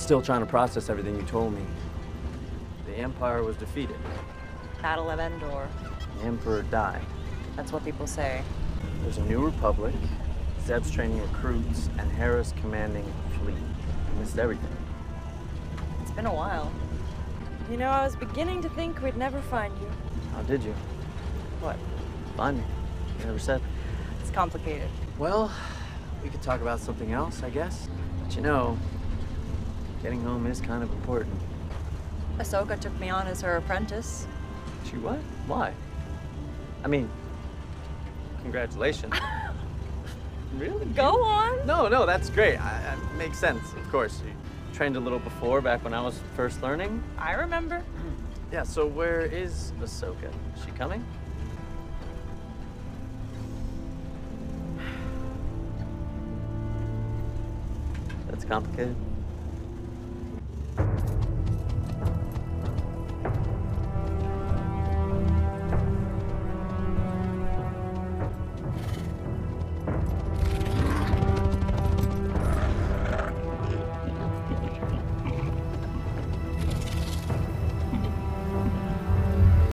still trying to process everything you told me. The Empire was defeated. Battle of Endor. The Emperor died. That's what people say. There's a new republic. Zeb's training recruits, and Hera's commanding a fleet. You missed everything. It's been a while. You know, I was beginning to think we'd never find you. How did you? What? Find me. You never said. It's complicated. Well, we could talk about something else, I guess. But you know, getting home is kind of important. Ahsoka took me on as her apprentice. She what? Why? I mean, congratulations. really? Go on. No, no, that's great. I, I, makes sense, of course. You trained a little before, back when I was first learning. I remember. Yeah, so where is Ahsoka? Is she coming? That's complicated.